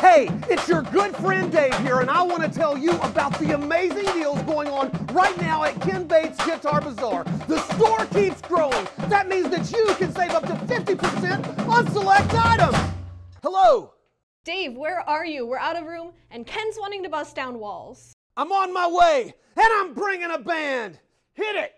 Hey, it's your good friend Dave here, and I want to tell you about the amazing deals going on right now at Ken Bates Guitar Bazaar. The store keeps growing. That means that you can save up to 50% on select items. Hello, Dave, where are you? We're out of room, and Ken's wanting to bust down walls. I'm on my way, and I'm bringing a band. Hit it.